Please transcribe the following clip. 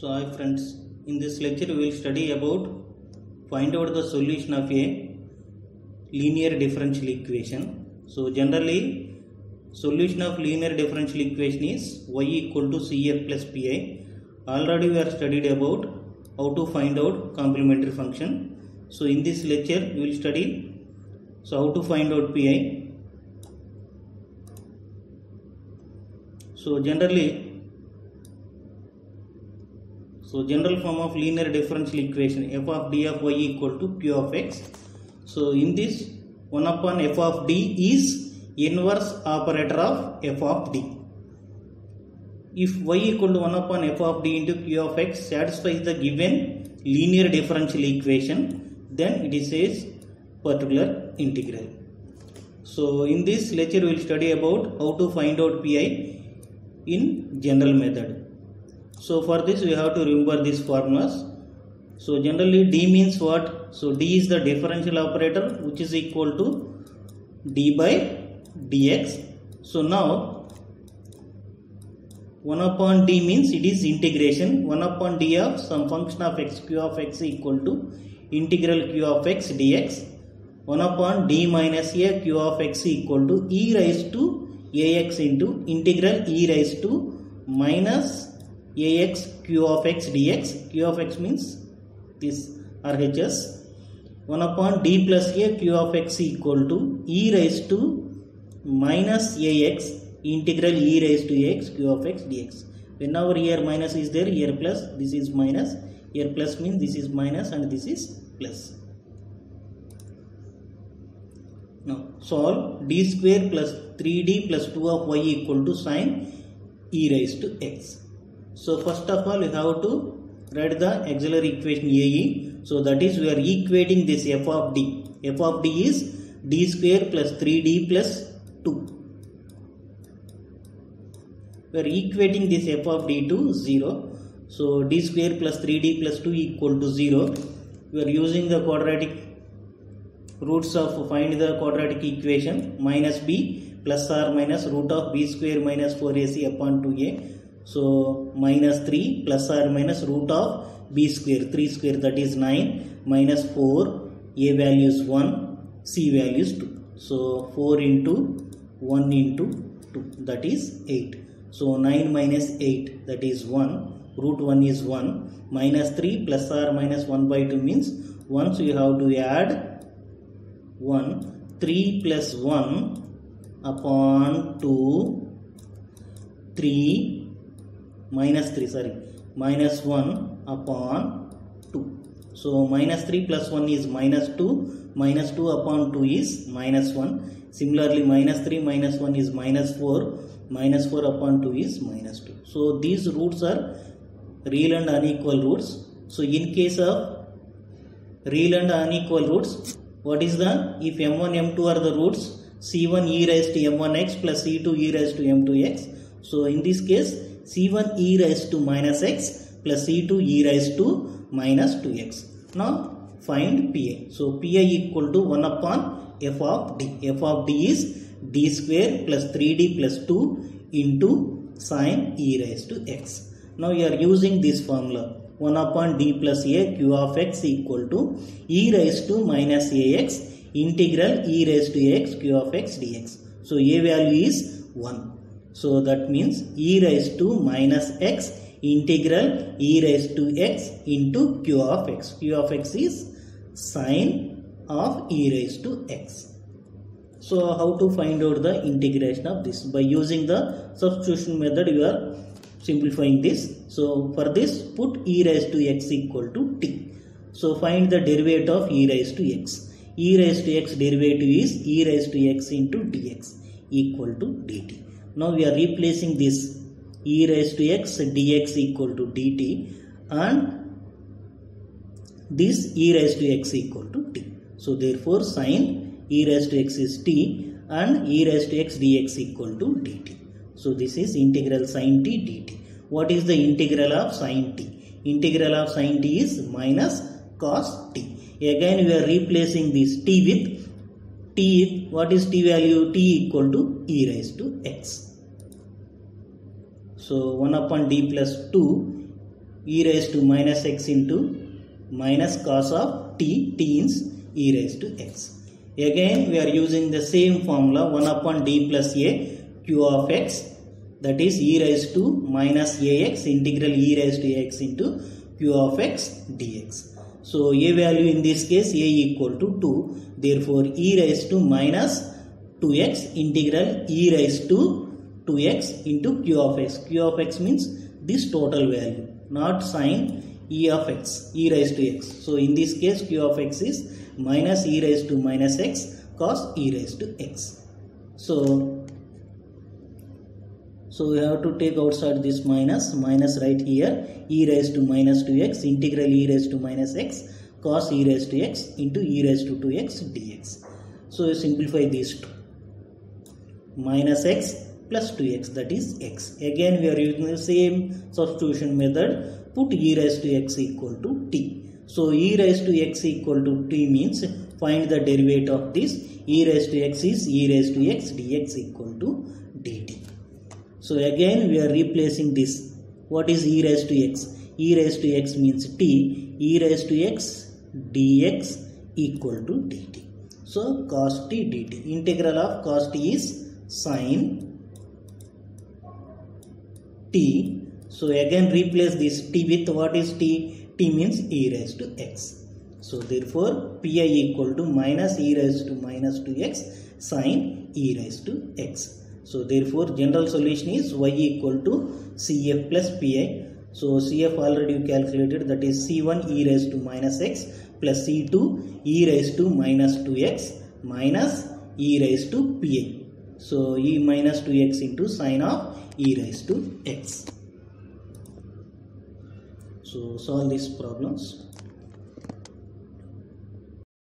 So hi friends, in this lecture we will study about find out the solution of a linear differential equation. So generally solution of linear differential equation is y equal to cf plus pi. Already we are studied about how to find out complementary function. So in this lecture we will study so how to find out pi. So generally so general form of linear differential equation f of d of y equal to q of x. So in this 1 upon f of d is inverse operator of f of d. If y equal to 1 upon f of d into q of x satisfies the given linear differential equation then it is a particular integral. So in this lecture we will study about how to find out pi in general method. So for this we have to remember these formulas. So generally d means what? So d is the differential operator which is equal to d by dx. So now 1 upon d means it is integration 1 upon d of some function of x q of x equal to integral q of x dx 1 upon d minus a q of x equal to e raised to ax into integral e raised to minus ax q of x dx q of x means this RHS 1 upon d plus a q of x equal to e raised to minus ax integral e raised to x q of x dx whenever here minus is there here plus this is minus here plus means this is minus and this is plus now solve d square plus 3d plus 2 of y equal to sine e raised to x so first of all you have to write the auxiliary equation AE. So that is we are equating this f of d. f of d is d square plus 3d plus 2. We are equating this f of d to 0. So d square plus 3d plus 2 equal to 0. We are using the quadratic roots of find the quadratic equation minus b plus or minus root of b square minus 4ac upon 2a so minus 3 plus or minus root of b square. 3 square that is 9 minus 4 a value is 1 c value is 2 so 4 into 1 into 2 that is 8 so 9 minus 8 that is 1 root 1 is 1 minus 3 plus or minus 1 by 2 means once you have to add 1 3 plus 1 upon 2 3 minus 3 sorry. Minus 1 upon 2 so minus 3 plus 1 is minus 2 minus 2 upon 2 is minus 1 similarly minus 3 minus 1 is minus 4 minus 4 upon 2 is minus 2 so these roots are real and unequal roots. So in case of real and unequal roots what is the if m1 m2 are the roots c1 e raised to m1x plus c2 e raised to m2x so in this case c1 e raised to minus x plus c2 e raised to minus 2x. Now find pi. So pi equal to 1 upon f of d. f of d is d square plus 3d plus 2 into sine e raised to x. Now we are using this formula 1 upon d plus a q of x equal to e raised to minus ax integral e raised to x q of x dx. So a value is 1. So that means e raised to minus x integral e raised to x into q of x. q of x is sine of e raised to x. So how to find out the integration of this? By using the substitution method you are simplifying this. So for this put e raised to x equal to t. So find the derivative of e raised to x. e raised to x derivative is e raised to x into dx equal to dt. Now we are replacing this e raised to x dx equal to dt and this e raised to x equal to t. So therefore sine e raised to x is t and e raised to x dx equal to dt. So this is integral sine t dt. What is the integral of sine t? Integral of sine t is minus cos t. Again we are replacing this t with t. What is t value? t equal to e raised to x. So 1 upon d plus 2 e raised to minus x into minus cos of t t e raised to x. Again we are using the same formula 1 upon d plus a q of x that is e raised to minus ax integral e raised to x into q of x dx. So a value in this case a equal to 2 therefore e raised to minus 2x integral e raised to 2x into q of x. q of x means this total value not sine e of x e raised to x. So in this case q of x is minus e raised to minus x cos e raised to x. So so we have to take outside this minus minus right here e raised to minus 2x integral e raised to minus x cos e raised to x into e raised to 2x dx. So you simplify these two minus x plus 2x that is x. Again we are using the same substitution method put e raised to x equal to t. So e raised to x equal to t means find the derivative of this e raised to x is e raised to x dx equal to dt. So again we are replacing this. What is e raised to x? e raised to x means t. e raised to x dx equal to dt. So cos t dt. Integral of cos t is sine t. So again replace this t with what is t? t means e raised to x. So therefore pi equal to minus e raised to minus 2x sine e raised to x. So therefore general solution is y equal to cf plus pi. So cf already you calculated that is c1 e raised to minus x plus c2 e raised to minus 2x minus e raised to pi. So e minus 2x into sine of e raised to x. So solve these problems.